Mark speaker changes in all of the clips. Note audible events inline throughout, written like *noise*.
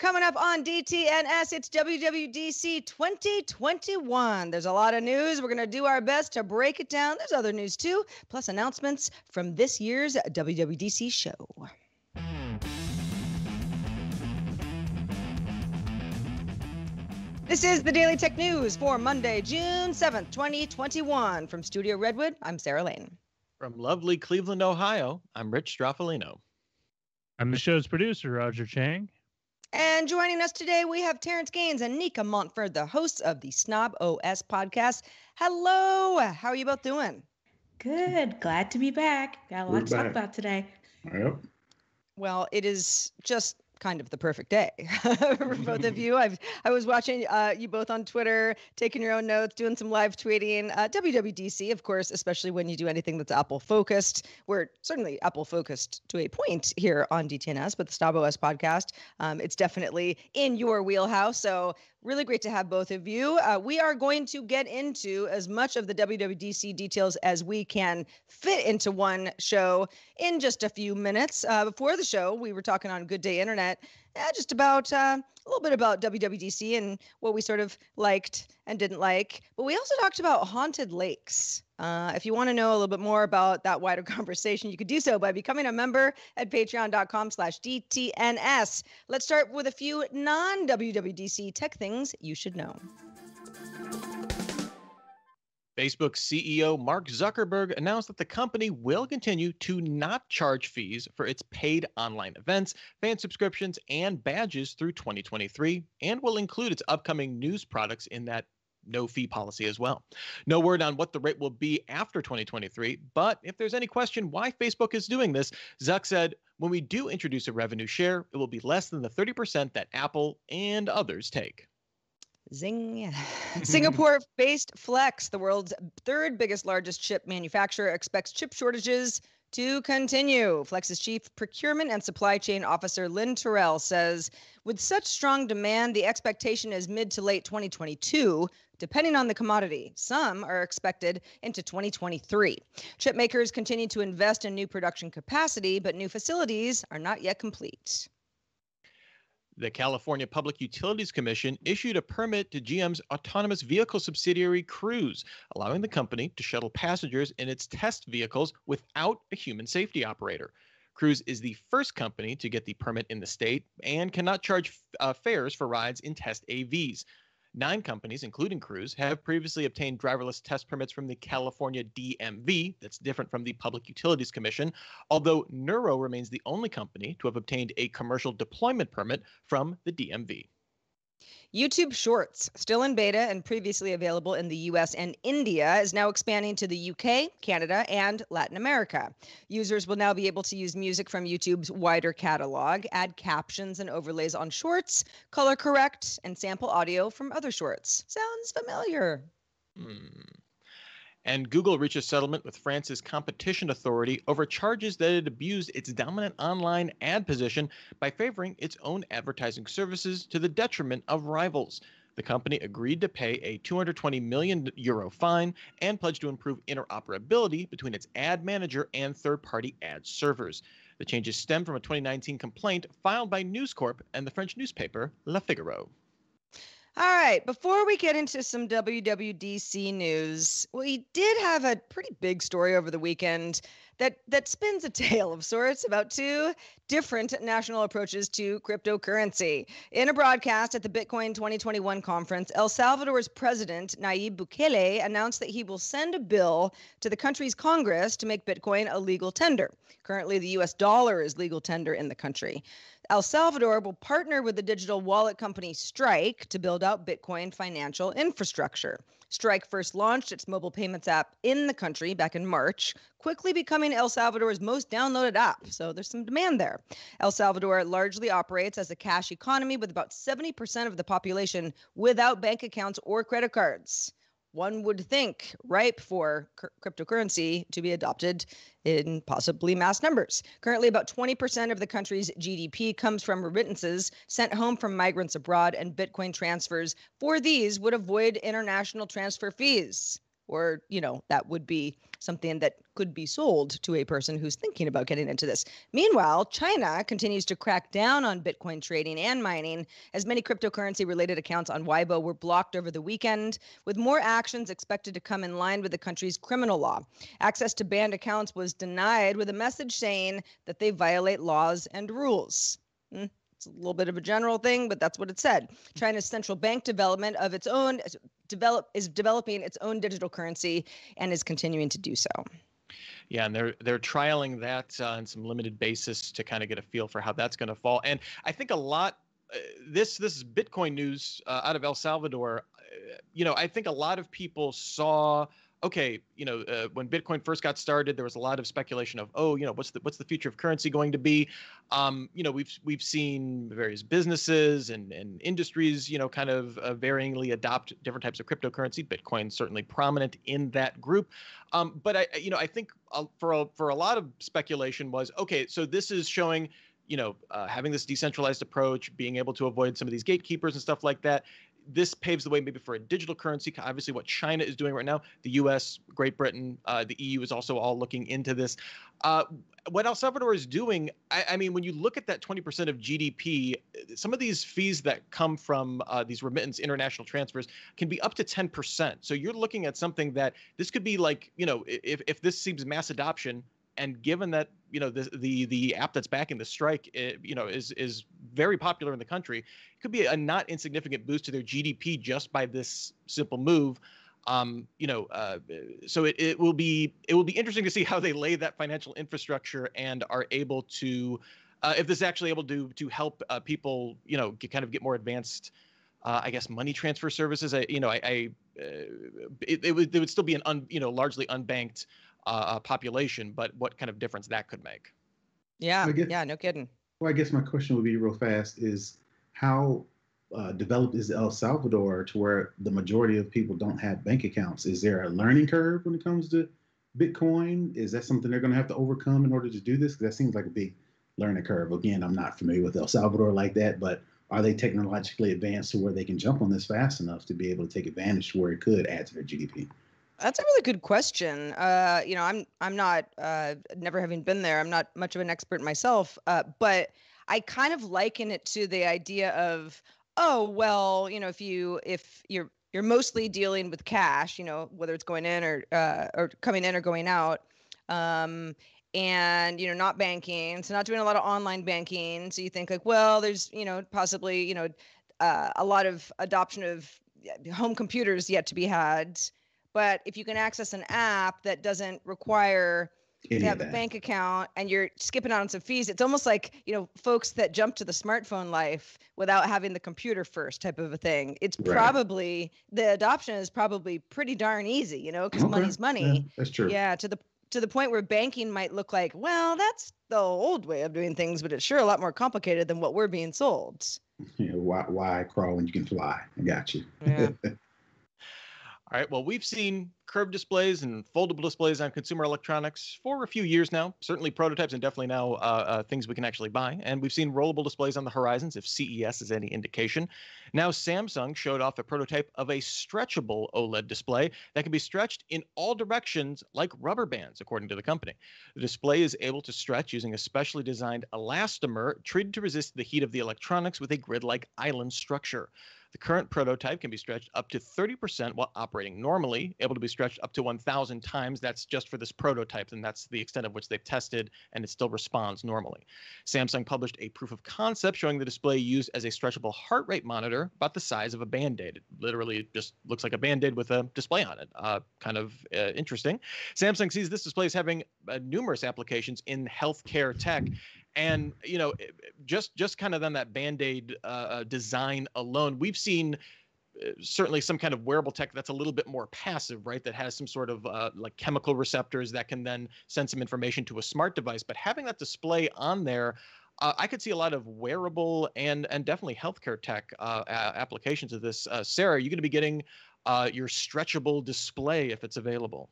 Speaker 1: Coming up on DTNS, it's WWDC 2021. There's a lot of news. We're going to do our best to break it down. There's other news too, plus announcements from this year's WWDC show. This is the Daily Tech News for Monday, June 7th, 2021. From Studio Redwood, I'm Sarah Lane.
Speaker 2: From lovely Cleveland, Ohio, I'm Rich Stroffolino.
Speaker 3: I'm the show's producer, Roger Chang.
Speaker 1: And joining us today, we have Terrance Gaines and Nica Montford, the hosts of the Snob OS podcast. Hello. How are you both doing?
Speaker 4: Good. Glad to be back. Got a lot We're to back. talk about today.
Speaker 1: Yep. Well, it is just kind of the perfect day *laughs* for both of *laughs* you. I've I was watching uh, you both on Twitter, taking your own notes, doing some live tweeting. Uh, WWDC, of course, especially when you do anything that's Apple focused. We're certainly Apple focused to a point here on DTNS, but the Snob OS podcast, um, it's definitely in your wheelhouse. So Really great to have both of you. Uh, we are going to get into as much of the WWDC details as we can fit into one show in just a few minutes. Uh, before the show, we were talking on Good Day Internet uh, just about uh, a little bit about WWDC and what we sort of liked and didn't like. But we also talked about haunted lakes. Uh, if you want to know a little bit more about that wider *laughs* conversation, you could do so by becoming a member at patreon.com slash DTNS. Let's start with a few non-WWDC tech things you should know.
Speaker 2: Facebook CEO Mark Zuckerberg announced that the company will continue to not charge fees for its paid online events, fan subscriptions, and badges through 2023, and will include its upcoming news products in that no fee policy as well. No word on what the rate will be after 2023, but if there's any question why Facebook is doing this, Zuck said, when we do introduce a revenue share, it will be less than the 30% that Apple and others take.
Speaker 1: Zing. *laughs* Singapore based Flex, the world's third biggest, largest chip manufacturer, expects chip shortages to continue. Flex's chief procurement and supply chain officer, Lynn Torrel, says with such strong demand, the expectation is mid to late 2022, depending on the commodity. Some are expected into 2023. Chip makers continue to invest in new production capacity, but new facilities are not yet complete.
Speaker 2: The California Public Utilities Commission issued a permit to GM's autonomous vehicle subsidiary Cruise, allowing the company to shuttle passengers in its test vehicles without a human safety operator. Cruise is the first company to get the permit in the state and cannot charge uh, fares for rides in test AVs. Nine companies, including Cruise, have previously obtained driverless test permits from the California DMV, that's different from the Public Utilities Commission, although Nuro remains the only company to have obtained a commercial deployment permit from the DMV.
Speaker 1: YouTube Shorts, still in beta and previously available in the US and India, is now expanding to the UK, Canada, and Latin America. Users will now be able to use music from YouTube's wider catalog, add captions and overlays on shorts, color correct, and sample audio from other shorts. Sounds familiar.
Speaker 2: Hmm and Google reaches settlement with France's competition authority over charges that it abused its dominant online ad position by favoring its own advertising services to the detriment of rivals. The company agreed to pay a 220 million euro fine and pledged to improve interoperability between its ad manager and third-party ad servers. The changes stem from a 2019 complaint filed by News Corp and the French newspaper Le Figaro.
Speaker 1: All right, before we get into some WWDC news, we did have a pretty big story over the weekend that that spins a tale of sorts about two different national approaches to cryptocurrency. In a broadcast at the Bitcoin 2021 conference, El Salvador's president Nayib Bukele announced that he will send a bill to the country's Congress to make Bitcoin a legal tender. Currently, the US dollar is legal tender in the country. El Salvador will partner with the digital wallet company Strike to build out Bitcoin financial infrastructure. Strike first launched its mobile payments app in the country back in March, quickly becoming El Salvador's most downloaded app. So there's some demand there. El Salvador largely operates as a cash economy with about 70% of the population without bank accounts or credit cards one would think ripe for c- cryptocurrency to be adopted in possibly mass numbers. Currently, about 20% of the country's GDP comes from remittances sent home from migrants abroad, and Bitcoin transfers for these would avoid international transfer fees. Or you know that would be something that could be sold to a person who's thinking about getting into this. Meanwhile, China continues to crack down on Bitcoin trading and mining as many cryptocurrency related accounts on Weibo were blocked over the weekend, with more actions expected to come in line with the country's criminal law. Access to banned accounts was denied with a message saying that they violate laws and rules. Hmm, it's a little bit of a general thing, but that's what it said. China's central bank development of its own develop is developing its own digital currency and is continuing to do so.
Speaker 2: Yeah, and they're they're trialing that uh, on some limited basis to kind of get a feel for how that's going to fall. And I think a lot uh, this this is Bitcoin news uh, out of El Salvador. Uh, you know, I think a lot of people saw okay, you know, uh, when Bitcoin first got started, there was a lot of speculation of, oh, you know, what's the what's the future of currency going to be? Um, you know, we've we've seen various businesses and and industries, you know, kind of uh, varyingly adopt different types of cryptocurrency. Bitcoin certainly prominent in that group. Um, but I, you know, I think uh, for a, for a lot of speculation was okay. So this is showing you know, uh, having this decentralized approach, being able to avoid some of these gatekeepers and stuff like that, this paves the way maybe for a digital currency. Obviously, what China is doing right now, the U.S., Great Britain, uh, the EU is also all looking into this. Uh, what El Salvador is doing, I, I, mean, when you look at that 20% of GDP, some of these fees that come from uh, these remittance international transfers can be up to 10%. So you're looking at something that this could be like, you know, if, if this seems mass adoption, and given that you know the the the app that's backing the strike, it, you know, is is very popular in the country, it could be a not insignificant boost to their GDP just by this simple move. Um, you know, uh, so it, it will be it will be interesting to see how they lay that financial infrastructure and are able to, uh, if this is actually able to to help uh, people, you know, get, kind of get more advanced. Uh, I guess money transfer services. I, you know, I, I uh, it, it, would it would still be an un, you know largely unbanked uh, population, but what kind of difference that could make.
Speaker 1: Yeah, guess, yeah, no kidding.
Speaker 5: Well, I guess my question would be real fast: is how uh, developed is El Salvador to where the majority of people don't have bank accounts? Is there a learning curve when it comes to Bitcoin? Is that something they're going to have to overcome in order to do this? Because that seems like a big learning curve. Again, I'm not familiar with El Salvador like that, but are they technologically advanced to where they can jump on this fast enough to be able to take advantage to where it could add to their GDP?
Speaker 1: That's a really good question. Uh, you know, I'm I'm not uh, never having been there. I'm not much of an expert myself, uh, but I kind of liken it to the idea of, oh well, you know, if you if you're you're mostly dealing with cash, you know, whether it's going in or uh, or coming in or going out, um, and you know, not banking, so not doing a lot of online banking. So you think like, well, there's you know possibly you know uh, a lot of adoption of home computers yet to be had but if you can access an app that doesn't require to have a bank account and you're skipping out on some fees, it's almost like, you know, folks that jump to the smartphone life without having the computer first type of a thing. It's right. probably the adoption is probably pretty darn easy, you know, because okay. money's money.
Speaker 5: Yeah, that's true.
Speaker 1: Yeah, to the to the point where banking might look like, well, that's the old way of doing things, but it's sure a lot more complicated than what we're being sold. *laughs*
Speaker 5: Yeah, why why crawl when you can fly? I got you.
Speaker 1: Yeah. *laughs*
Speaker 2: All right. Well, we've seen curved displays and foldable displays on consumer electronics for a few years now. Certainly prototypes and definitely now uh, uh, things we can actually buy. And we've seen rollable displays on the horizons, if CES is any indication. Now, Samsung showed off a prototype of a stretchable OLED display that can be stretched in all directions like rubber bands, according to the company. The display is able to stretch using a specially designed elastomer treated to resist the heat of the electronics with a grid like island structure. The current prototype can be stretched up to 30% while operating normally, able to be stretched up to 1,000 times. That's just for this prototype, and that's the extent of which they've tested, and it still responds normally. Samsung published a proof of concept showing the display used as a stretchable heart rate monitor about the size of a band aid. It literally just looks like a band aid with a display on it. Uh, kind of uh, interesting. Samsung sees this display as having uh, numerous applications in healthcare tech and you know just just kind of on that band-aid uh, uh, design alone we've seen uh, certainly some kind of wearable tech that's a little bit more passive right that has some sort of uh, like chemical receptors that can then send some information to a smart device but having that display on there uh, I could see a lot of wearable and and definitely healthcare tech uh, applications of this. Uh, Sarah, are you going to be getting uh, your stretchable display if it's available?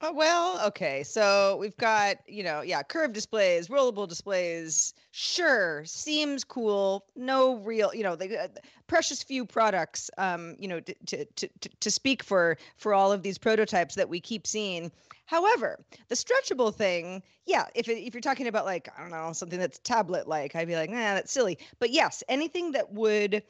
Speaker 1: Oh, well, okay. So we've got, you know, yeah, curved displays, rollable displays. Sure, seems cool. No real, you know, the uh, precious few products, um, you know, to, to, to, to speak for for all of these prototypes that we keep seeing. However, the stretchable thing, yeah, if it, if you're talking about like, I don't know, something that's tablet like, I'd be like, nah, that's silly. But yes, anything that would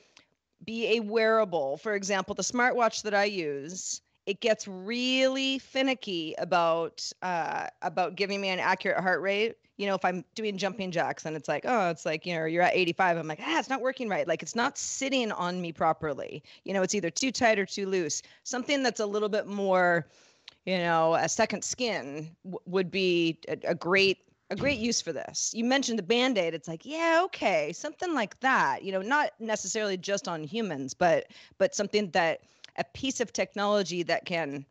Speaker 1: be a wearable, for example, the smartwatch that I use, it gets really finicky about uh, about giving me an accurate heart rate. You know, if I'm doing jumping jacks and it's like, oh, it's like, you know, you're at 85. I'm like, ah, it's not working right. Like it's not sitting on me properly. You know, it's either too tight or too loose. Something that's a little bit more, you know, a second skin w- would be a, a great a great use for this. You mentioned the band-aid. It's like, yeah, okay, something like that. You know, not necessarily just on humans, but but something that a piece of technology that can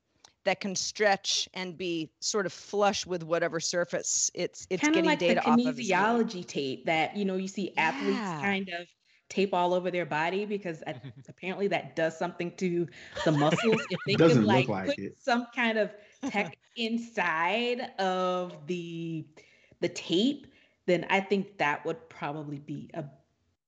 Speaker 1: that can stretch and be sort of flush with whatever surface it's it's
Speaker 4: kind
Speaker 1: getting
Speaker 4: like
Speaker 1: data
Speaker 4: the
Speaker 1: off of.
Speaker 4: kinesiology tape that you know you see athletes
Speaker 1: Yeah.
Speaker 4: kind of tape all over their body because I- *laughs* apparently that does something to the muscles. If they
Speaker 5: Doesn't
Speaker 4: could
Speaker 5: look
Speaker 4: like,
Speaker 5: like
Speaker 4: put
Speaker 5: it.
Speaker 4: some kind of *laughs* tech inside of the the tape, then I think that would probably be a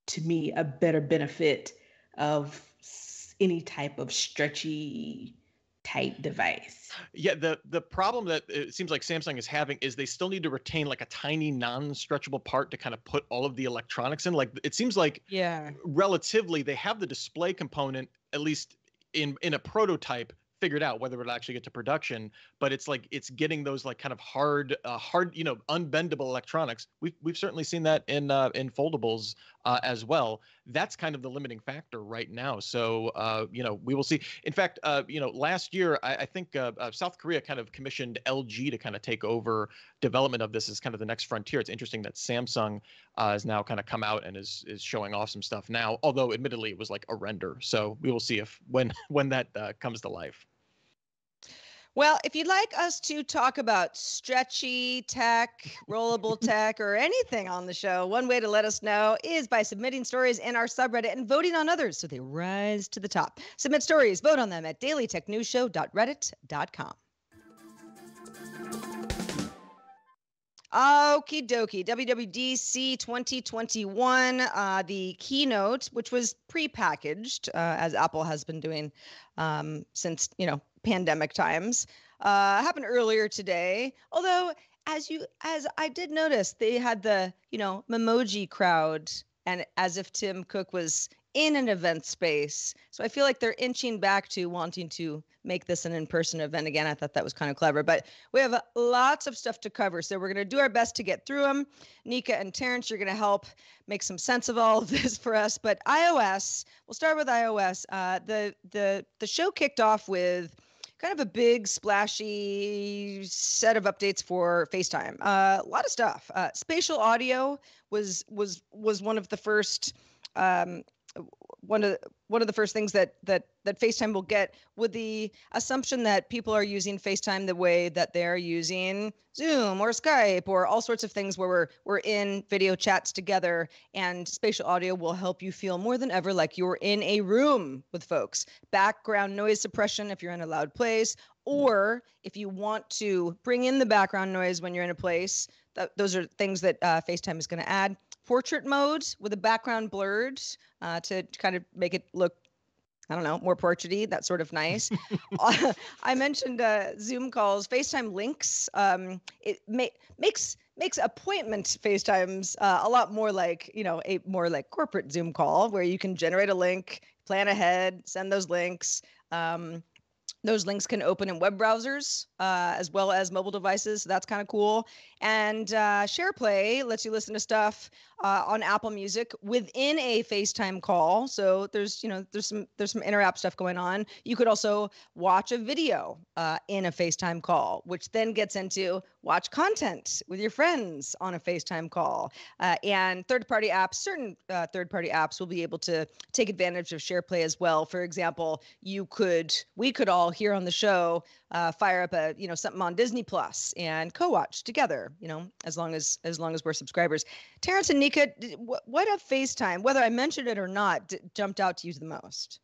Speaker 4: to me a better benefit of s- any type of stretchy type device.
Speaker 2: Yeah, the the problem that it seems like Samsung is having is they still need to retain like a tiny non-stretchable part to kind of put all of the electronics in. Like it seems like
Speaker 1: Yeah.
Speaker 2: relatively they have the display component at least in in a prototype figured out whether it'll actually get to production but it's like it's getting those like kind of hard uh, hard you know unbendable electronics we've we've certainly seen that in uh, in foldables uh, as well that's kind of the limiting factor right now so uh, you know we will see in fact uh, you know last year i, I think uh, uh, south korea kind of commissioned lg to kind of take over development of this as kind of the next frontier it's interesting that samsung uh, has now kind of come out and is is showing off some stuff now. Although admittedly it was like a render, so we will see if when *laughs* when that comes to life.
Speaker 1: Well, if you'd like us to talk about stretchy tech, rollable *laughs* tech, or anything on the show, one way to let us know is by submitting stories in our subreddit and voting on others so they rise to the top. Submit stories, vote on them at dailytechnewsshow.reddit.com. Okie dokie. WWDC 2021, uh, the keynote, which was prepackaged, uh, as Apple has been doing um, since, you know, pandemic times, uh, happened earlier today. Although, as you, as I did notice, they had the, you know, Memoji crowd, and as if Tim Cook was in an event space. So I feel like they're inching back to wanting to make this an in-person event again. I thought that was kind of clever, but we have lots of stuff to cover. So we're going to do our best to get through them. Nica and Terrance, you're going to help make some sense of all of *laughs* this for us. But iOS, we'll start with iOS. Uh, the the the show kicked off with kind of a big splashy set of updates for FaceTime. Uh, a lot of stuff. Uh, spatial audio was was was one of the first um, one of the, one of the first things that that that FaceTime will get with the assumption that people are using FaceTime the way that they're using Zoom or Skype or all sorts of things where we're we're in video chats together and spatial audio will help you feel more than ever like you're in a room with folks. Background noise suppression if you're in a loud place or if you want to bring in the background noise when you're in a place, those are things that uh, FaceTime is going to add portrait mode with the background blurred uh, to kind of make it look I don't know, more portraity. That's sort of nice. *laughs* Uh, I mentioned uh, Zoom calls, FaceTime links. Um, it ma- makes makes appointment FaceTimes uh, a lot more like you know a more like corporate Zoom call where you can generate a link, plan ahead, send those links. Um, those links can open in web browsers uh, as well as mobile devices. So that's kind of cool. And uh, SharePlay lets you listen to stuff uh, on Apple Music within a FaceTime call. So there's you know there's some there's some inter-app stuff going on. You could also watch a video uh, in a FaceTime call, which then gets into watch content with your friends on a FaceTime call. Uh, and third-party apps, certain uh, third-party apps will be able to take advantage of SharePlay as well. For example, you could we could all here on the show uh, fire up a you know something on Disney Plus and co-watch together. You know, as long as as long as we're subscribers. Terrance and Nica, d- what, of FaceTime, whether I mentioned it or not, jumped out to you the most?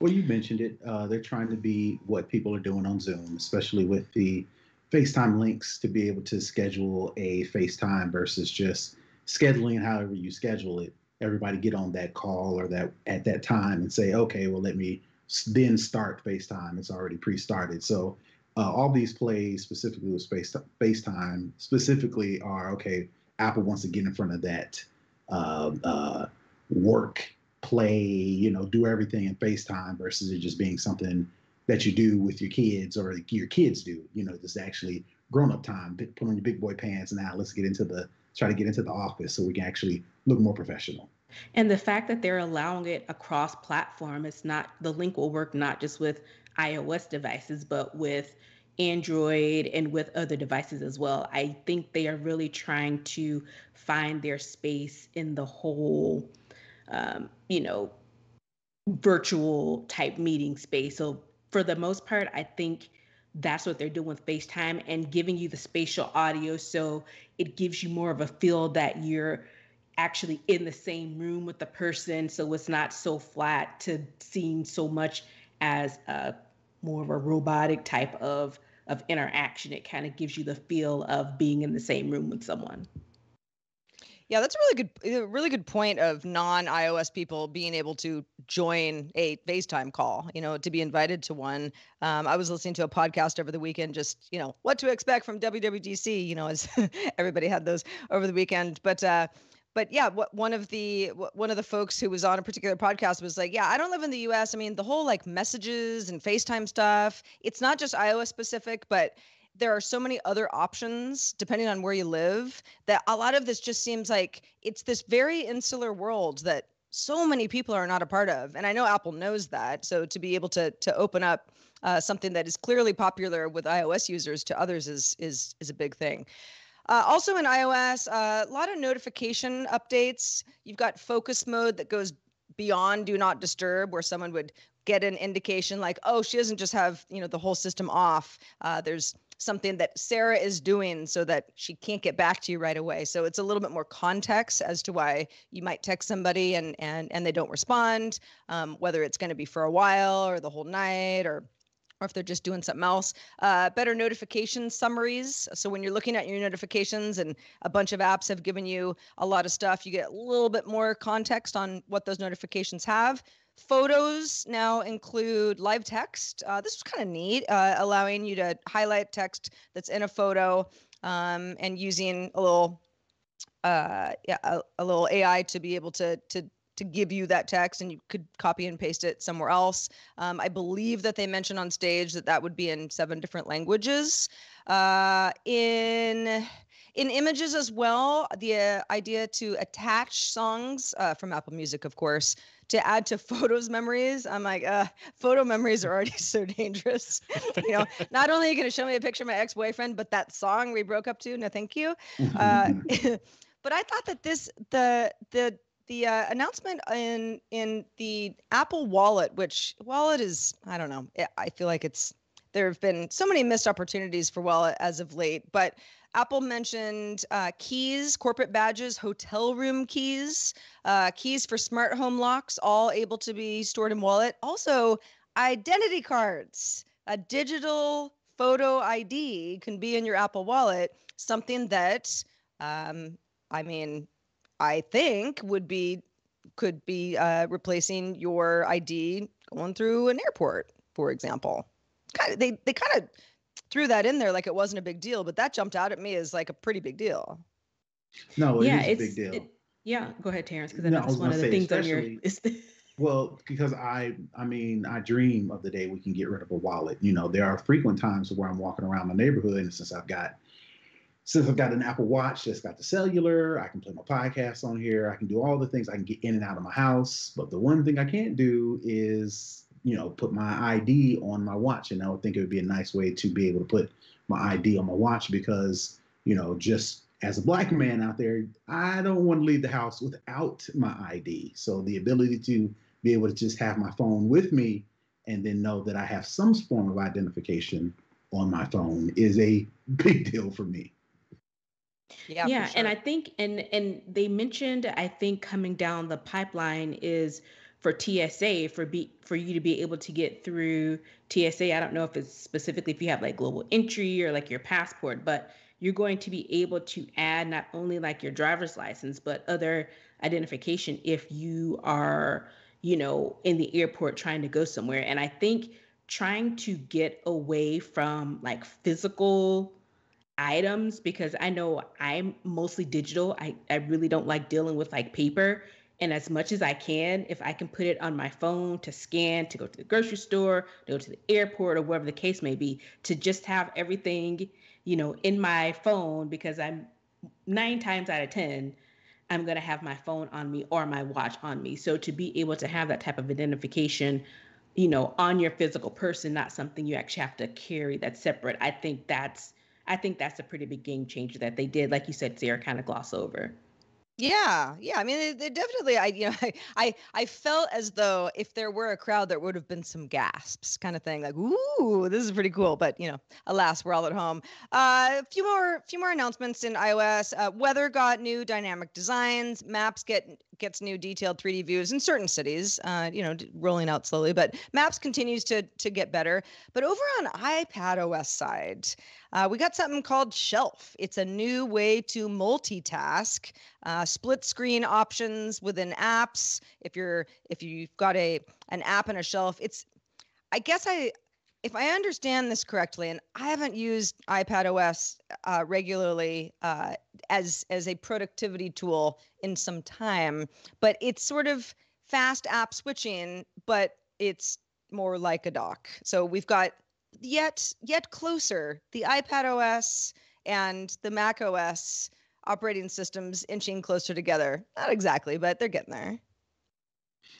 Speaker 5: Well, you mentioned it. Uh, they're trying to be what people are doing on Zoom, especially with the FaceTime links to be able to schedule a FaceTime versus just scheduling however you schedule it. Everybody get on that call or that at that time and say, okay, well, let me then start FaceTime. It's already pre-started. So uh, all these plays specifically with FaceTime specifically are okay. Apple wants to get in front of that uh, uh, work play, you know, do everything in FaceTime versus it just being something that you do with your kids or your kids do. You know, this actually grown up time. Put on your big boy pants now. Let's get into the try to get into the office so we can actually look more professional.
Speaker 4: And the fact that they're allowing it across platform, it's not the link will work not just with iOS devices, but with Android and with other devices as well. I think they are really trying to find their space in the whole, um, you know, virtual type meeting space. So for the most part, I think that's what they're doing with FaceTime and giving you the spatial audio so it gives you more of a feel that you're actually in the same room with the person so it's not so flat to seem so much as a more of a robotic type of of interaction it kind of gives you the feel of being in the same room with someone
Speaker 1: yeah, that's a really good, a really good point of non-iOS people being able to join a FaceTime call. You know, to be invited to one. Um, I was listening to a podcast over the weekend, just you know what to expect from WWDC. You know, as *laughs* everybody had those over the weekend, but. Uh, but yeah, what one of the one of the folks who was on a particular podcast was like, yeah, I don't live in the U.S. I mean, the whole like messages and FaceTime stuff. It's not just iOS specific, but there are so many other options depending on where you live that a lot of this just seems like it's this very insular world that so many people are not a part of and i know apple knows that so to be able to to open up uh, something that is clearly popular with ios users to others is is is a big thing uh, also in ios uh, a lot of notification updates you've got focus mode that goes beyond do not disturb where someone would get an indication like oh she doesn't just have you know the whole system off uh, there's something that Sarah is doing so that she can't get back to you right away. So it's a little bit more context as to why you might text somebody and and and they don't respond, um, whether it's going to be for a while or the whole night or or if they're just doing something else. Uh, better notification summaries. So when you're looking at your notifications and a bunch of apps have given you a lot of stuff, you get a little bit more context on what those notifications have. Photos now include live text. Uh, this is kind of neat, uh, allowing you to highlight text that's in a photo um, and using a little, uh, yeah, a, a, little AI to be able to to to give you that text, and you could copy and paste it somewhere else. Um, I believe that they mentioned on stage that that would be in seven different languages. Uh, in in images as well, the uh, idea to attach songs uh, from Apple Music, of course, to add to *laughs* photos memories. I'm like, uh, photo memories are already *laughs* so dangerous. *laughs* you know, not only are you going to show me a picture of my ex-boyfriend, but that song we broke up to. No, thank you. Uh, but I thought that this the the the uh, announcement in in the Apple Wallet, which Wallet is, I don't know, I feel like it's there have been so many missed opportunities for Wallet as of late, but Apple mentioned uh, keys, corporate badges, hotel room keys, uh, keys for smart home locks, all able to be stored in wallet. Also, identity cards, a digital photo ID can be in your Apple Wallet, something that, um, I mean, I think would be could be uh, replacing your ID going through an airport, for example. Kind of, they they kind of threw that in there like it wasn't a big deal, but that jumped out at me as like a pretty big deal.
Speaker 5: No, it yeah, it's, a big deal. It,
Speaker 4: yeah, go ahead, Terrance, because no, that's one of the things on your. *laughs*
Speaker 5: well, because I, I mean, I dream of the day we can get rid of a wallet. You know, there are frequent times where I'm walking around my neighborhood, and since I've got, since I've got an Apple Watch that's got the cellular, I can play my podcast on here. I can do all the things. I can get in and out of my house. But the one thing I can't do is you know, put my ID on my watch. And I would think it would be a nice way to be able to put my ID on my watch because, you know, just as a black man out there, I don't want to leave the house without my ID. So the ability to be able to just have my phone with me and then know that I have some form of identification on my phone is a *laughs* big deal for me.
Speaker 4: Yeah, yeah, sure. and I think and and they mentioned I think coming down the pipeline is for TSA for be for you to be able to get through TSA. I don't know if it's specifically if you have like global entry or like your passport, but you're going to be able to add not only like your driver's license but other identification if you are, you know, in the airport trying to go somewhere. And I think trying to get away from like physical items because I know I'm mostly digital. I, I really don't like dealing with like paper. And as much as I can, if I can put it on my phone to scan, to go to the grocery store, to go to the airport, or wherever the case may be, to just have everything, you know, in my phone because I'm nine times out of 10, I'm going to have my phone on me or my watch on me. So to be able to have that type of identification, you know, on your physical person, not something you actually have to carry that's separate, I think that's I think that's a pretty big game changer that they did, like you said, Sarah, kind of gloss over.
Speaker 1: Yeah, yeah. I mean, they, they definitely. I, you know, *laughs* I, I, I felt as though if there were a crowd, there would have been some gasps, kind of thing, like, "Ooh, this is pretty cool." But you know, alas, we're all at home. Uh, a few more, few more announcements in iOS. Uh, weather got new dynamic designs. Maps get gets new detailed 3D views in certain cities. Uh, you know, rolling out slowly, but Maps continues to to get better. But over on iPad OS side, uh, we got something called Shelf. It's a new way to multitask, uh, split screen options within apps. If you're if you've got a an app and a shelf, it's I guess I if I understand this correctly, and I haven't used iPad OS uh, regularly uh, as as a productivity tool in some time, but it's sort of fast app switching, but it's more like a dock. So we've got yet yet closer the iPad OS and the Mac OS operating systems inching closer together. Not exactly, but they're getting there.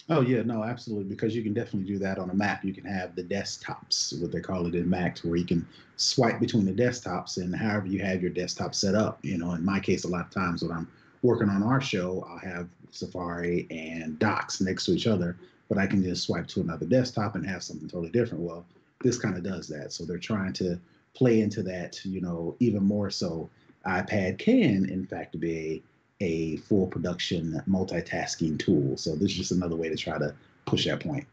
Speaker 5: Oh yeah, no, absolutely. Because you can definitely do that on a Mac. You can have the desktops, what they call it in Macs, where you can swipe between the desktops and however you have your desktop set up. You know, in my case, a lot of times when I'm working on our show, I'll have Safari and Docs next to each other, but I can just swipe to another desktop and have something totally different. Well, this kind of does that. So they're trying to play into that, you know, even more so. iPad can, in fact, be a full production multitasking tool. So this is just another way to try to push that point.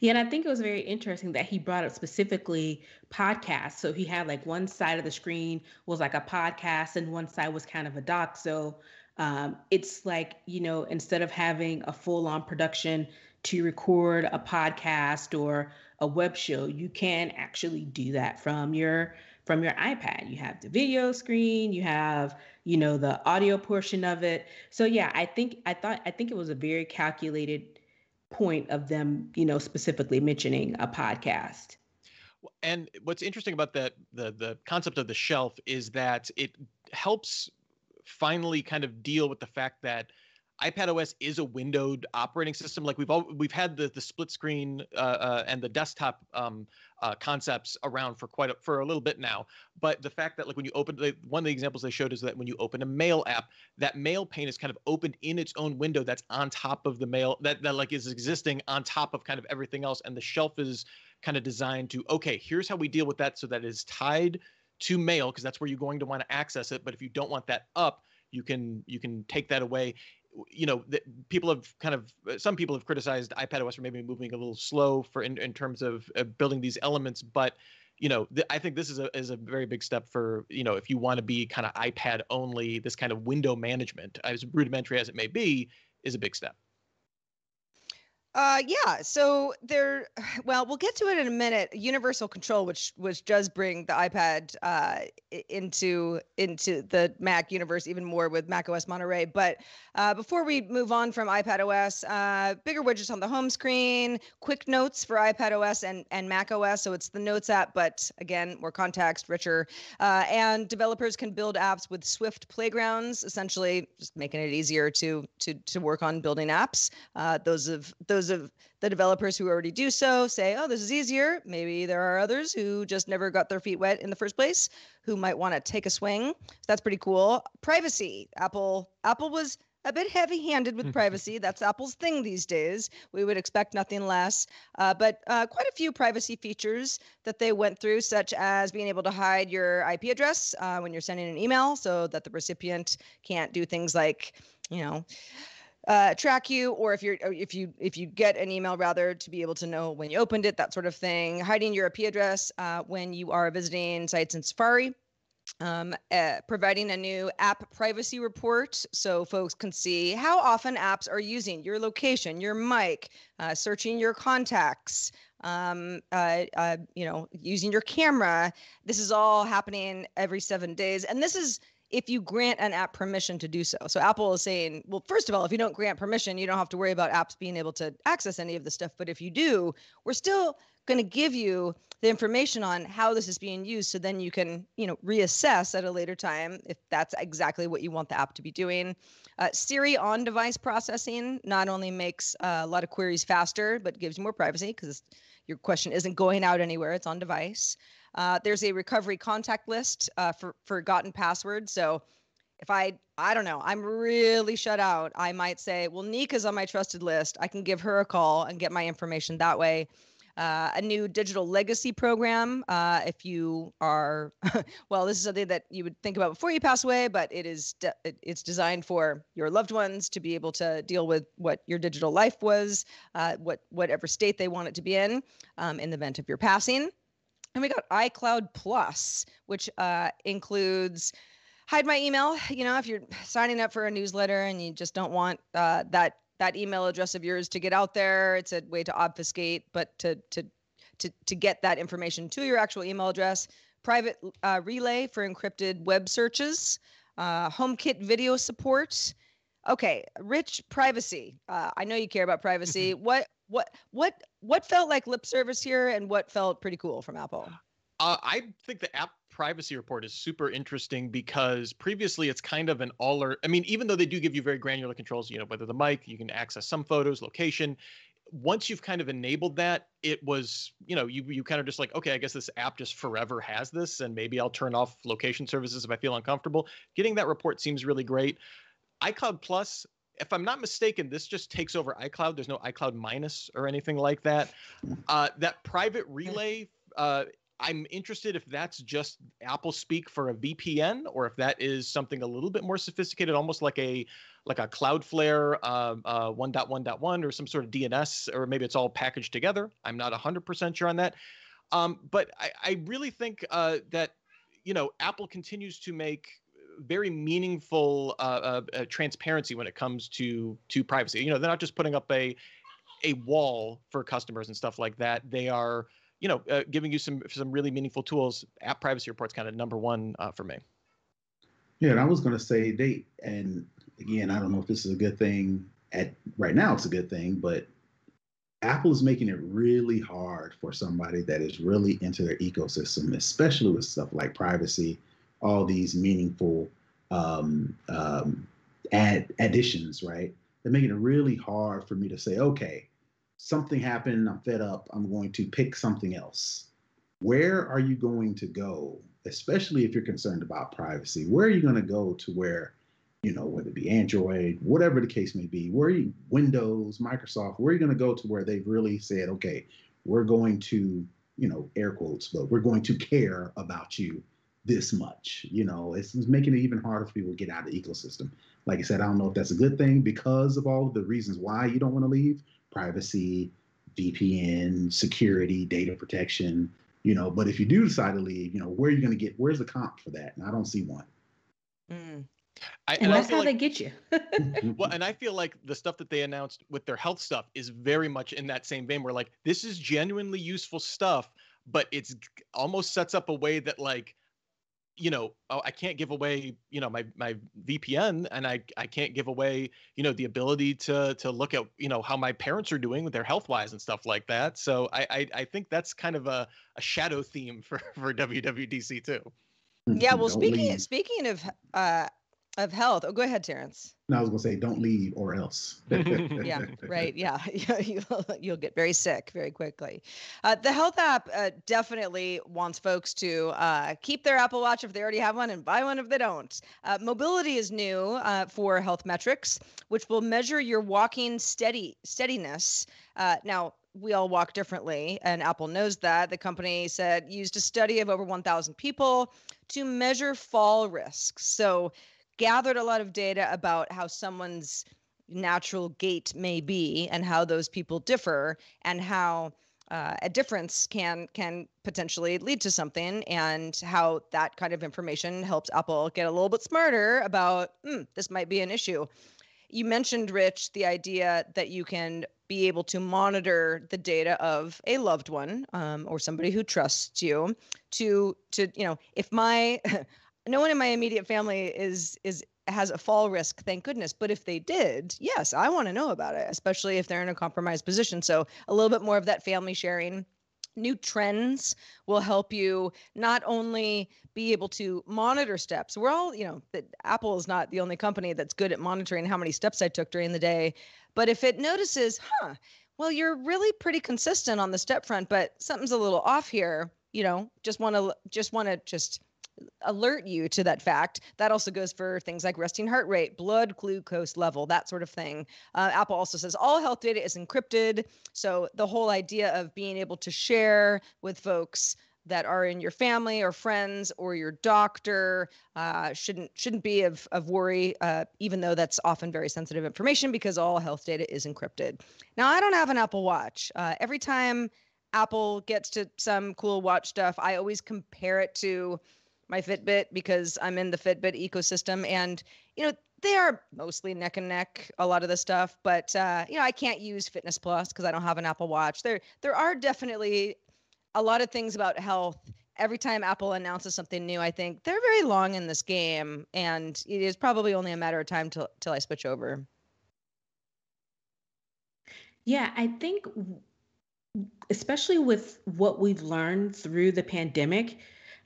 Speaker 4: Yeah, and I think it was very interesting that he brought up specifically podcasts. So he had like one side of the screen was like a podcast, and one side was kind of a doc. So um, it's like you know instead of having a full on production to record a podcast or a web show, you can actually do that from your from your iPad. You have the video screen, you have, you know, the audio portion of it. So yeah, I think I thought I think it was a very calculated point of them, you know, specifically mentioning a podcast.
Speaker 2: And what's interesting about that the the concept of the shelf is that it helps finally kind of deal with the fact that iPad OS is a windowed operating system. Like we've all we've had the the split screen uh, uh, and the desktop um, uh, concepts around for quite a, for a little bit now. But the fact that like when you open the, one of the examples they showed is that when you open a mail app, that mail pane is kind of opened in its own window that's on top of the mail that that like is existing on top of kind of everything else, and the shelf is kind of designed to okay, here's how we deal with that so that it is tied to mail because that's where you're going to want to access it. But if you don't want that up, you can you can take that away you know, that people have kind of uh, some people have criticized iPadOS for maybe moving a little slow for in, in terms of uh, building these elements, but you know, I think this is a is a very big step for you know if you want to be kind of iPad only, this kind of window management, as rudimentary as it may be, is a big step.
Speaker 1: Uh, yeah. So there, *sighs* well, we'll get to it in a minute. Universal Control, which which does bring the iPad uh, into into the Mac universe even more with Mac OS Monterey. But uh, before we move on from iPad OS, uh, bigger widgets on the home screen, quick notes for iPad OS and and Mac OS. So it's the Notes app, but again, more context, richer, uh, and developers can build apps with Swift playgrounds, essentially just making it easier to to to work on building apps. Uh, those of those those of the developers who already do so say, oh, this is easier. Maybe there are others who just never got their feet wet in the first place who might want to take a swing. So that's pretty cool. Privacy. Apple Apple was a bit heavy-handed with *laughs* privacy. That's Apple's thing these days. We would expect nothing less. Uh, but uh, quite a few privacy features that they went through, such as being able to hide your IP address uh, when you're sending an email, so that the recipient can't do things like, you know, uh, track you, or if you're if you if you get an email rather to be able to know when you opened it, that sort of thing. Hiding your IP address uh, when you are visiting sites in Safari. Um, uh, providing a new app privacy report so folks can see how often apps are using your location, your mic, uh, searching your contacts, um, uh, uh, you know, using your camera. This is all happening every seven days. And this is if you grant an app permission to do so. So Apple is saying, well, first of all, if you don't grant permission, you don't have to worry about apps being able to access any of the stuff. But if you do, we're still going to give you the information on how this is being used so then you can you know reassess at a later time if that's exactly what you want the app to be doing uh, siri on device processing not only makes uh, a lot of queries faster but gives you more privacy because your question isn't going out anywhere it's on device uh, there's a recovery contact list uh, for forgotten passwords. So if I, I don't know, I'm really shut out, I might say, well, Nica's on my trusted list. I can give her a call and get my information that way. Uh, a new digital legacy program. Uh, if you are, *laughs* well, this is something that you would think about before you pass away, but it is de- it's designed for your loved ones to be able to deal with what your digital life was, uh, what whatever state they want it to be in, um, in the event of your passing. And we got iCloud Plus, which uh, includes hide my email. You know, if you're signing up for a newsletter and you just don't want uh, that that email address of yours to get out there, it's a way to obfuscate, but to to to to get that information to your actual email address. Private uh, relay for encrypted web searches. Uh, HomeKit video support. Okay, rich privacy. Uh, I know you care about privacy.
Speaker 2: Mm-hmm.
Speaker 1: what what what what felt like lip service here, and what felt pretty cool from Apple?
Speaker 2: Uh, I think the app privacy report is super interesting because previously it's kind of an all or I mean, even though they do give you very granular controls, you know, whether the mic, you can access some photos, location. Once you've kind of enabled that, it was, you know, you you kind of just like, okay, I guess this app just forever has this, and maybe I'll turn off location services if I feel uncomfortable. Getting that report seems really great. iCloud Plus, if I'm not mistaken, this just takes over iCloud. There's no iCloud minus or anything like that. Uh, that private relay, uh, I'm interested if that's just Apple speak for a VPN or if that is something a little bit more sophisticated, almost like a like a Cloudflare uh, uh, 1.1.1 or some sort of DNS, or maybe it's all packaged together. I'm not 100% sure on that. Um, but I, I, really think uh, that you know Apple continues to make very meaningful uh, uh, uh, transparency when it comes to to privacy. You know, they're not just putting up a a wall for customers and stuff like that. They are, you know, uh, giving you some some really meaningful tools. App privacy reports kind of number one uh, for me.
Speaker 5: Yeah, and I was going to say they, and again, I don't know if this is a good thing. At right now, it's a good thing, but Apple is making it really hard for somebody that is really into their ecosystem, especially with stuff like privacy all these meaningful um, um, ad additions, right? They're making it really hard for me to say, okay, something happened, I'm fed up, I'm going to pick something else. Where are you going to go, especially if you're concerned about privacy? Where are you going to go to where, you know, whether it be Android, whatever the case may be, where you, Windows, Microsoft, where are you going to go to where they've really said, okay, we're going to, you know, air quotes, but we're going to *laughs* care about you this much. You know, it's, it's, making it even harder for people to get out of the ecosystem. Like I said, I don't know if that's a good thing because of all of the reasons why you don't want to leave privacy, VPN, security, data protection, you know. But if you do decide to leave, you know, where are you going to get, where's the comp for that? And I don't see one.
Speaker 4: Mm. I, and, and that's how like, they get you. *laughs*
Speaker 2: well, and I feel like the stuff that they announced with their health stuff is very much in that same vein where like this is genuinely useful stuff, but it's almost sets up a way that like you know, oh, I can't give away, you know, my my VPN, and I I can't give away, you know, the ability to to look at, you know, how my parents are doing with their health wise and stuff like that. So I I, I think that's kind of a, a shadow theme *laughs* for for WWDC too.
Speaker 1: Yeah, well, speaking speaking of uh, of health. Oh, go ahead, Terrance.
Speaker 5: No, I was gonna say, don't leave or else. *laughs*
Speaker 1: yeah, right. *laughs* Yeah, *laughs* you'll, you'll get very sick very quickly. Uh, the health app uh, definitely wants folks to uh, keep their Apple Watch if they already have one and buy one if they don't. Uh, mobility is new uh, for health metrics, which will measure your walking steady steadiness. Uh, now, we all walk differently, and Apple knows that. The company said used a study of over 1,000 people to measure fall risks. So gathered a lot of data about how someone's natural gait may be and how those people differ and how uh, a difference can can potentially lead to something and how that kind of information helps apple get a little bit smarter about mm, this might be an issue. You mentioned rich the idea that you can be able to monitor the data of a loved one um, or somebody who trusts you to to you know if my *laughs* no one in my immediate family is is has a fall risk thank goodness but if they did yes i want to know about it especially if they're in a compromised position so a little bit more of that family sharing. New trends will help you not only be able to monitor steps we're all you know that apple is not the only company that's good at monitoring how many steps i took during the day but if it notices huh well you're really pretty consistent on the step front but something's a little off here you know just want to just want to just alert you to that fact. That also goes for things like resting heart rate, blood glucose level, that sort of thing. Uh, Apple also says all health data is encrypted. So the whole idea of being able to share with folks that are in your family or friends or your doctor uh, shouldn't shouldn't be of, of worry, uh, even though that's often very sensitive information because all health data is encrypted. Now, I don't have an Apple Watch. Uh, every time Apple gets to some cool watch stuff, I always compare it to my Fitbit because I'm in the Fitbit ecosystem. And you know they are mostly neck and neck a lot of the stuff but uh, you know I can't use Fitness Plus because I don't have an Apple Watch. There there are definitely a lot of things about health. Every time Apple announces something new I think they're very long in this game and it is probably only a matter of time till till I switch over.
Speaker 4: Yeah I think especially with what we've learned through the pandemic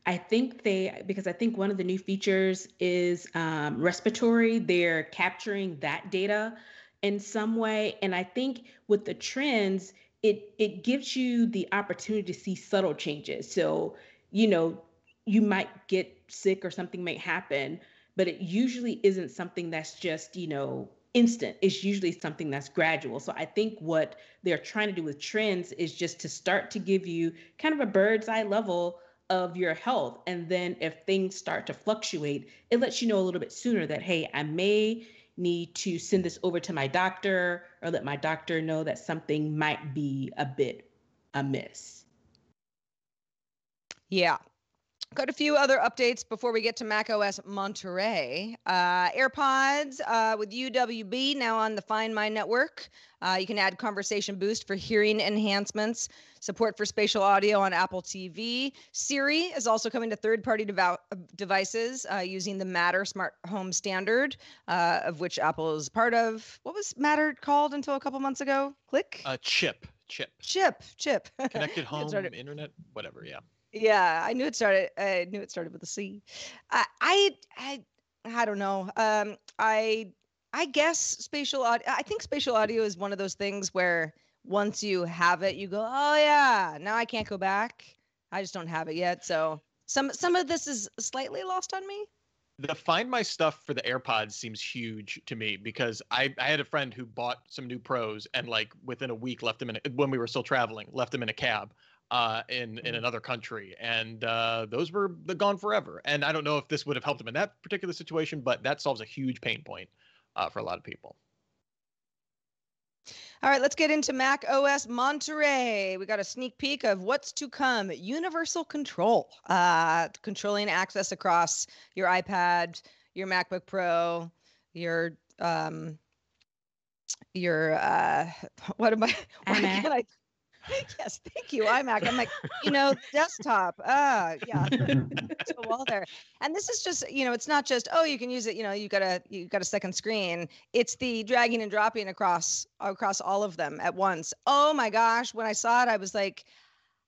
Speaker 4: I think they, because I think one of the new features is um, respiratory. They're capturing that data in some way. And I think with the trends, it it gives you the opportunity to see subtle changes. So, you know, you might get sick or something might happen, but it usually isn't something that's just, you know, instant. It's usually something that's gradual. So I think what they're trying to do with trends is just to start to give you kind of a bird's eye level of your health. And then if things start to fluctuate, it lets you know a little bit sooner that, hey, I may need to send this over to my doctor or let my doctor know that something might be a bit amiss.
Speaker 1: Yeah, Got a few other updates before we get to macOS Monterey. Uh, AirPods uh, with UWB now on the Find My network. Uh, you can add Conversation Boost for hearing enhancements, support for spatial audio on Apple TV. Siri is also coming to third party dev- devices uh, using the Matter smart home standard, uh, of which Apple is part of. What was Matter called until a couple months ago? Click?
Speaker 2: Uh, chip. Chip.
Speaker 1: Chip. Chip. *laughs*
Speaker 2: Connected home, internet, whatever. Yeah.
Speaker 1: Yeah, I knew it started. I knew it started with a C. I, I, I, I don't know. Um, I, I guess spatial audio. I think spatial audio is one of those things where once you have it, you go, oh yeah, now I can't go back. I just don't have it yet. So some some of this is slightly lost on me.
Speaker 2: The find my stuff for the AirPods seems huge to me because I, I had a friend who bought some new pros and like within a week left them in a, when we were still traveling, left them in a cab uh, in in mm-hmm. another country, and uh, those were the gone forever. And I don't know if this would have helped them in that particular situation, but that solves a huge pain point uh, for a lot of people.
Speaker 1: All right, let's get into Mac OS Monterey. We got a sneak peek of what's to come. Universal control, uh, controlling access across your iPad, your MacBook Pro, your um, your uh, *laughs* what am I? *laughs* Why *laughs* can't I? *laughs* yes, thank you, iMac. I'm like, you know, desktop. Ah, yeah, *laughs* a wall there. And this is just, you know, it's not just, oh, you can use it. You know, you got a you got a second screen. It's the dragging and dropping across across all of them at once. Oh my gosh, when I saw it, I was like,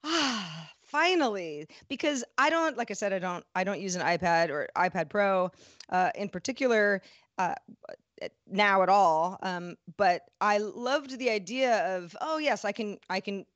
Speaker 1: ah, finally, because I don't, like I said, I don't, I don't use an iPad or iPad Pro, uh, in particular. Uh, now at all. Um, but I loved the idea of, oh yes, I can I can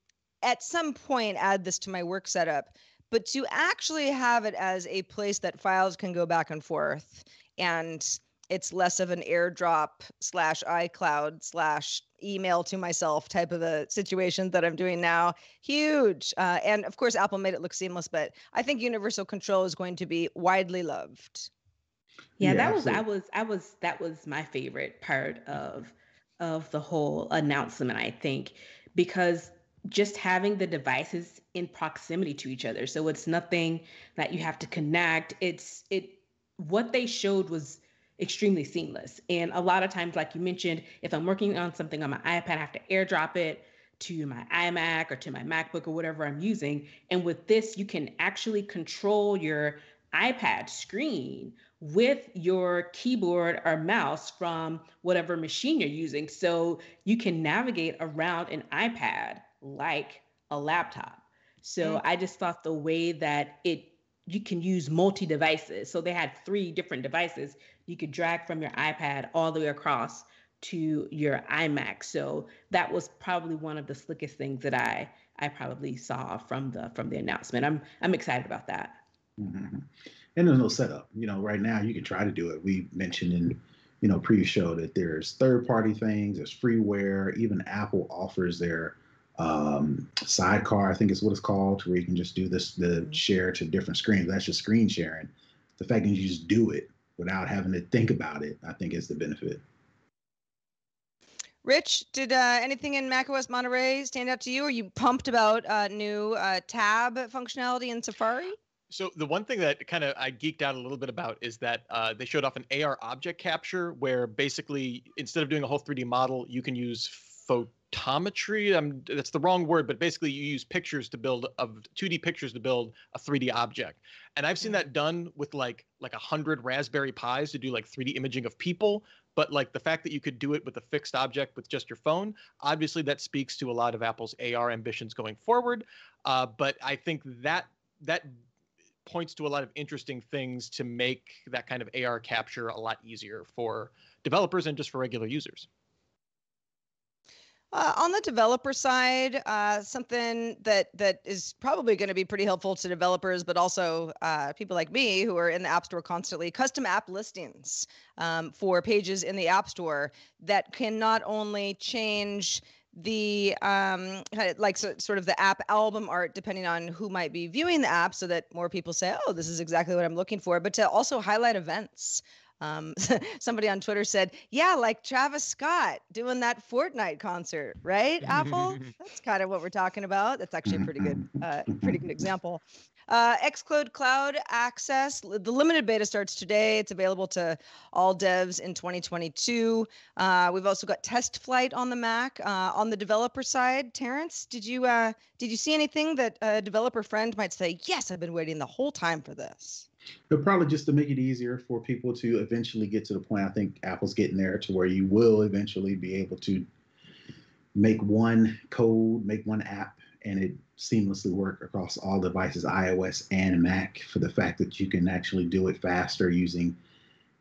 Speaker 1: at some point add this to my work setup. But to actually have it as a place that files can go back and forth and it's less of an airdrop slash iCloud slash email to myself type of a situation that I'm doing now. Huge. Uh, and of course, Apple made it look seamless, but I think universal control is going to be widely loved.
Speaker 4: Yeah, yeah that was I was I was that was my favorite part of of the whole announcement, I think, because just having the devices in proximity to each other. So it's nothing that you have to connect. It's it what they showed was extremely seamless. And a lot of times, like you mentioned, if I'm working on something on my iPad, I have to airdrop it to my iMac or to my MacBook or whatever I'm using. And with this, you can actually control your iPad screen with your keyboard or mouse from whatever machine you're using. So you can navigate around an iPad like a laptop. So mm-hmm. I just thought the way that it you can use multi devices. So they had three different devices you could drag from your iPad all the way across to your iMac. So that was probably one of the slickest things that I I probably saw from the from the announcement. I'm I'm excited about that.
Speaker 5: Mm-hmm. And there's no setup. You know, right now you can try to do it. We mentioned in you know previous show that there's third party things, there's freeware. Even Apple offers their um, sidecar, I think is what it's called, where you can just do this the share to different screens. That's just screen sharing. The fact that you just do it without having to think about it, I think is the benefit.
Speaker 1: Rich, did uh, anything in macOS Monterey stand out to you? Are you pumped about uh, new uh, tab functionality in Safari?
Speaker 2: So the one thing that kind of I geeked out a little bit about is that uh, they showed off an AR object capture where basically instead of doing a whole 3D model, you can use photometry. Um, that's the wrong word, but basically you use pictures to build of 2D pictures to build a 3D object. And I've seen mm. that done with like like a hundred Raspberry Pis to do like 3D imaging of people but like the fact that you could do it with a fixed object with just your phone obviously that speaks to a lot of apple's ar ambitions going forward uh, but i think that that points to a lot of interesting things to make that kind of ar capture a lot easier for developers and just for regular users.
Speaker 1: Uh, on the developer side, uh, something that that is probably going to be pretty helpful to developers, but also uh, people like me who are in the App Store constantly, custom app listings um, for pages in the App Store that can not only change the um like so, sort of the app album art depending on who might be viewing the app so that more people say oh this is exactly what i'm looking for but to also highlight events um, *laughs* somebody on Twitter said, "Yeah, like Travis Scott doing that Fortnite concert, right? Apple. *laughs* That's kind of what we're talking about. That's actually a pretty good, uh, pretty good example." Uh, Xcode Cloud Access. The limited beta starts today. It's available to all devs in 2022. Uh, we've also got Test Flight on the Mac. Uh, on the developer side, Terrance, did you uh, did you see anything that a developer friend might say? Yes, I've been waiting the whole time for this.
Speaker 5: But probably just to make it easier for people to eventually get to the point. I think Apple's getting there to where you will eventually be able to make one code, make one app, and it seamlessly work across all devices, iOS and Mac, for the fact that you can actually do it faster using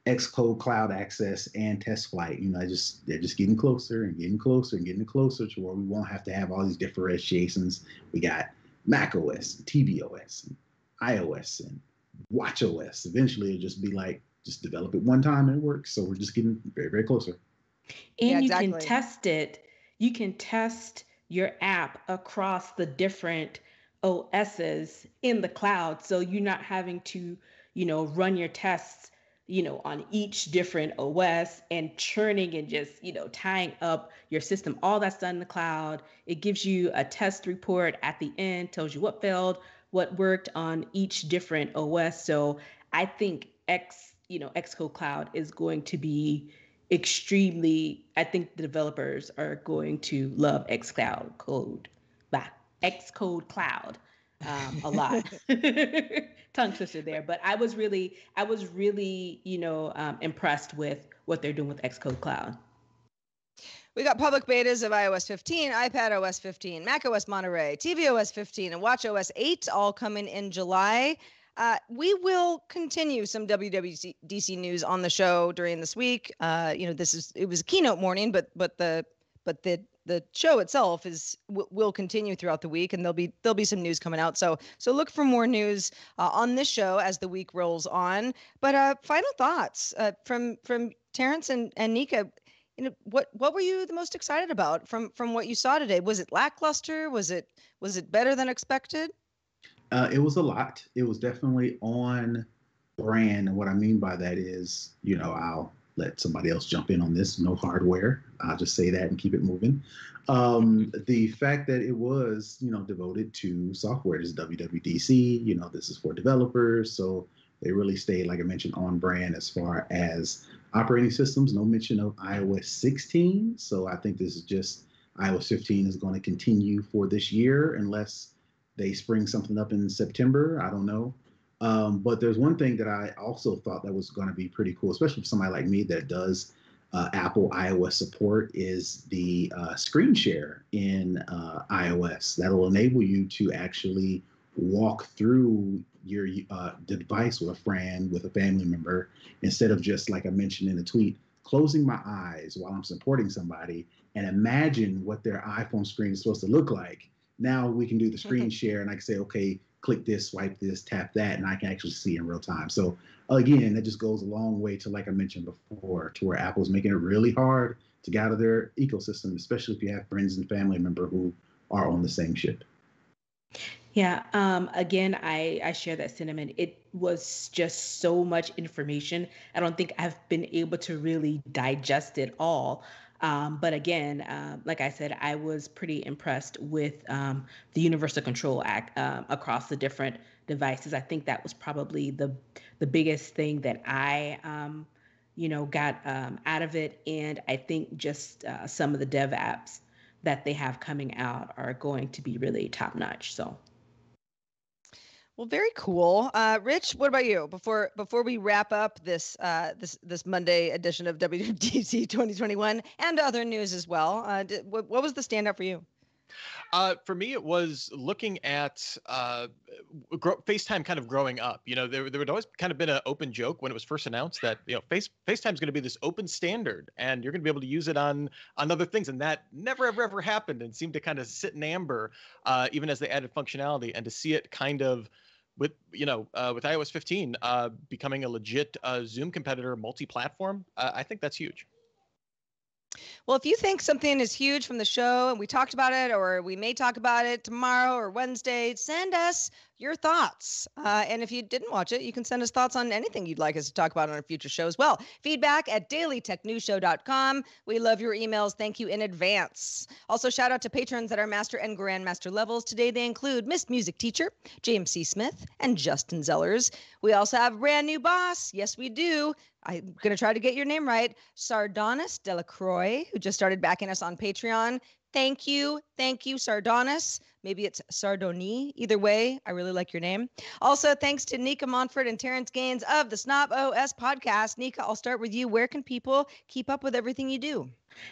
Speaker 5: Xcode Cloud Access and Test Flight. You know, just they're just getting closer and getting closer and getting closer to where we won't have to have all these differentiations. We got Mac OS, and tvOS, and iOS, and watch OS. Eventually, it'll just be like just develop it one time and it works. So we're just getting very, very closer.
Speaker 4: And yeah, exactly. you can test it. You can test your app across the different OSs in the cloud. So you're not having to, you know, run your tests, you know, on each different OS and churning and just, you know, tying up your system. All that's done in the cloud. It gives you a test report at the end, tells you what failed, what worked on each different OS. So I think X, you know, Xcode Cloud is going to be extremely. I think the developers are going to love Xcloud code, bah, Xcode Cloud. Um, a lot *laughs* *laughs* tongue twister there but i was really i was really you know um, impressed with what they're doing with xcode cloud
Speaker 1: we got public betas of iOS 15, iPad OS 15, Mac OS Monterey, tvOS 15, and Watch OS 8 all coming in July. Uh, we will continue some WWDC news on the show during this week. Uh, you know, this is it was a keynote morning, but but the but the the show itself is w- will continue throughout the week, and there'll be there'll be some news coming out. So so look for more news uh, on this show as the week rolls on. But uh, final thoughts uh, from from Terrance and and Nica you know what what were you the most excited about from from what you saw today was it lackluster was it was it better than expected
Speaker 5: uh, it was a lot it was definitely on brand and what i mean by that is you know i'll let somebody else jump in on this. No hardware. I'll just say that and keep it moving. Um, the fact that it was, you know, devoted to software is WWDC. You know, this is for developers, so they really stayed, like I mentioned, on brand as far as operating systems. No mention of iOS 16. So I think this is just iOS 15 is going to continue for this year unless they spring something up in September. I don't know. Um, but there's one thing that I also thought that was going to be pretty cool, especially for somebody like me that does uh, Apple iOS support, is the uh, screen share in uh, iOS. That'll enable you to actually walk through your uh, device with a friend, with a family member, instead of just like I mentioned in the tweet, closing my eyes while I'm supporting somebody and imagine what their iPhone screen is supposed to look like. Now we can do the screen *laughs* share and I can say, okay, click this, swipe this, tap that, and I can actually see in real time. So again, that just goes a long way to, like I mentioned before, to where Apple's making it really hard to get out of their ecosystem, especially if you have friends and family member who are on the same ship.
Speaker 4: Yeah. Um, again, I, I share that sentiment. It was just so much information. I don't think I've been able to really digest it all. Um, but again, uh, like I said, I was pretty impressed with um, the Universal Control Act um, across the different devices. I think that was probably the the biggest thing that I, um, you know, got um, out of it. And I think just uh, some of the dev apps that they have coming out are going to be really top notch. So
Speaker 1: well, very cool. Uh, Rich, what about you? Before before we wrap up this uh, this this Monday edition of WWDC 2021 and other news as well, uh, did, what, what was the standout for you?
Speaker 2: Uh, for me, it was looking at uh, FaceTime kind of growing up. You know, there, there would always kind of been an open joke when it was first announced that you know Face FaceTime is going to be this open standard, and you're going to be able to use it on on other things, and that never ever ever happened, and seemed to kind of sit in amber, uh, even as they added functionality, and to see it kind of with you know uh, with iOS 15 uh, becoming a legit uh, Zoom competitor, multi-platform, uh, I think that's huge.
Speaker 1: Well, if you think something is huge from the show and we talked about it, or we may talk about it tomorrow or Wednesday, send us your thoughts. Uh, and if you didn't watch it, you can send us thoughts on anything you'd like us to talk about on a future show as well. Feedback at dailytechnewsshow.com. We love your emails. Thank you in advance. Also, shout out to patrons at our master and grandmaster levels. Today, they include Miss Music Teacher, James C. Smith, and Justin Zellers. We also have brand new boss. Yes, we do. I'm going to try to get your name right. Sardonis Delacroix, who just started backing us on Patreon. Thank you. Thank you, Sardonis. Maybe it's Sardoni. Either way, I really like your name. Also, thanks to Nica Montford and Terrance Gaines of the Snob OS podcast. Nica, I'll start with you. Where can people keep up with everything you do?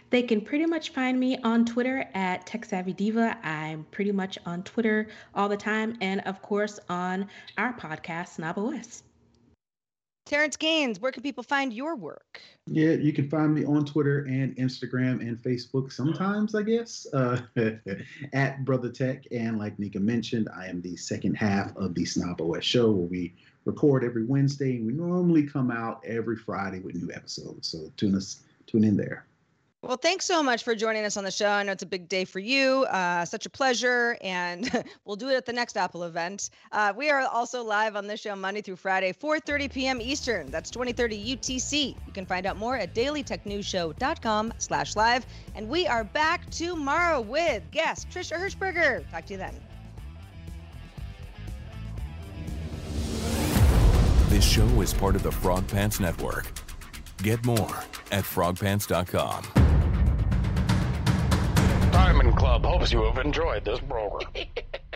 Speaker 4: They can pretty much find me on Twitter at TechSavvyDiva. I'm pretty much on Twitter all the time. And of course, on our podcast, Snob OS.
Speaker 1: Terrance Gaines, where can people find your work?
Speaker 5: Yeah, you can find me on Twitter and Instagram and Facebook sometimes, I guess, uh, *laughs* at Brother Tech. And like Nica mentioned, I am the second half of the Snob OS show where we record every Wednesday and we normally come out every Friday with new episodes. So tune us, tune in there.
Speaker 1: Well, thanks so much for joining us on the show. I know it's a big day for you. Uh, such a pleasure. And *laughs* we'll do it at the next Apple event. Uh, we are also live on this show Monday through Friday, 4.30 p.m. Eastern. That's 2030 UTC. You can find out more at dailytechnewsshow.com slash live. And we are back tomorrow with guest Trisha Hirschberger. Talk to you then.
Speaker 6: This show is part of the Frog Pants Network. Get more at frogpants.com.
Speaker 7: Diamond Club hopes you have enjoyed this program. *laughs*